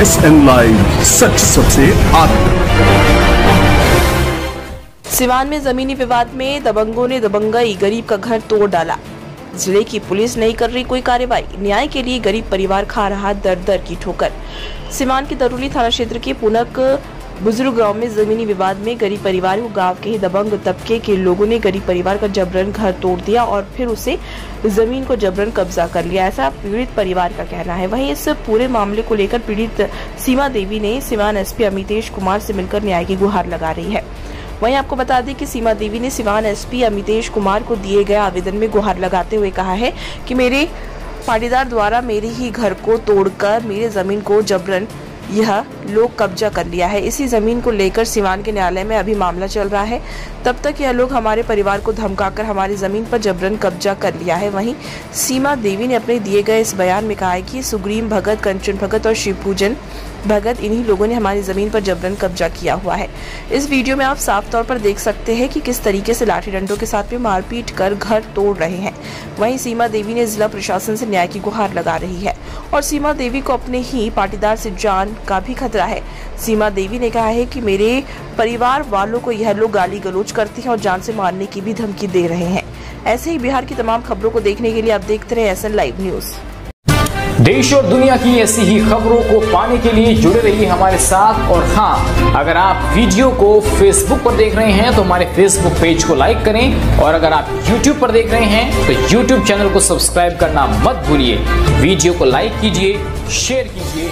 S N live सच सबसे आगे। सिवान में जमीनी विवाद में दबंगों ने दबंगई गरीब का घर तोड़ डाला। ज़िले की पुलिस नहीं कर रही कोई कार्रवाई, न्याय के लिए गरीब परिवार खा रहा दर दर की ठोकर। सिवान के दरूली थाना क्षेत्र के पुनक बुज़ुर्ग गाँव में जमीनी विवाद में गरीब परिवार को गाँव के ही दबंग तबके के लोगों ने गरीब परिवार का जबरन घर तोड़ दिया और फिर उसे ज़मीन को जबरन कब्जा कर लिया। ऐसा पीड़ित परिवार का कहना है। वहीं इस पूरे मामले को लेकर पीड़ित सीमा देवी ने सिवान एसपी अमितेश कुमार से मिलकर न्याय की गुहार लगा रही है। वहीं आपको बता दें कि सीमा देवी ने सिवान एसपी अमितेश कुमार को दिए गए आवेदन में गुहार लगाते हुए कहा है कि मेरे पाटीदार द्वारा मेरे ही घर को तोड़कर मेरे ज़मीन को जबरन यह लोग कब्जा कर लिया है। इसी ज़मीन को लेकर सिवान के न्यायालय में अभी मामला चल रहा है। तब तक यह लोग हमारे परिवार को धमकाकर हमारी ज़मीन पर जबरन कब्जा कर लिया है। वहीं सीमा देवी ने अपने दिए गए इस बयान में कहा है कि सुग्रीम भगत, कंचन भगत और शिव पूजन भगत इन्हीं लोगों ने हमारी ज़मीन पर जबरन कब्जा किया हुआ है। इस वीडियो में आप साफ़ तौर पर देख सकते हैं कि किस तरीके से लाठी डंडों के साथ में मारपीट कर घर तोड़ रहे हैं। वहीं सीमा देवी ने जिला प्रशासन से न्याय की गुहार लगा रही है और सीमा देवी को अपने ही पाटीदार से जान का भी खतरा है। सीमा देवी ने कहा है कि मेरे परिवार वालों को यह लोग गाली गलोच करते हैं और जान से मारने की भी धमकी दे रहे हैं। ऐसे ही बिहार की तमाम खबरों को देखने के लिए आप देखते रहे एस लाइव न्यूज़। देश और दुनिया की ऐसी ही खबरों को पाने के लिए जुड़े रहिए हमारे साथ। और हाँ अगर आप वीडियो को फेसबुक पर देख रहे हैं तो हमारे फेसबुक पेज को लाइक करें। और अगर आप यूट्यूब पर देख रहे हैं तो यूट्यूब चैनल को सब्सक्राइब करना मत भूलिए। वीडियो को लाइक कीजिए शेयर कीजिए